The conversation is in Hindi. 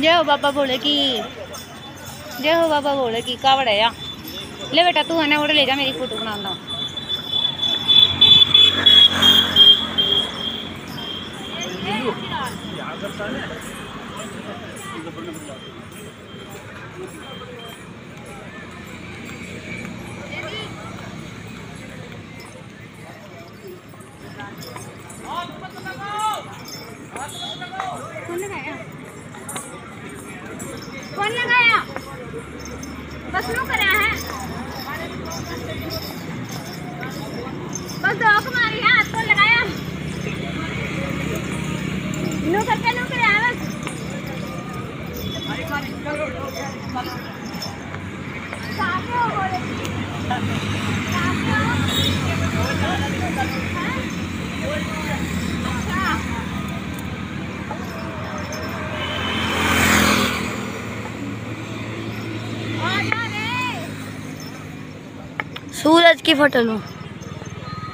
जय हो बाबा बोले की. जय हो बाबा बोले कि कावड़ है ले बेटा, तू है ना उड़े ले जा मेरी फ़ोटो बनाना कौन लगाया कौन लगाया नु करा है। बस दो कुमारी है, हाथ को लगाया। नु करके नु करा बस। साथ हो बोले साथ हो अच्छा आ जा रे सूरज की फ़ोटो लो।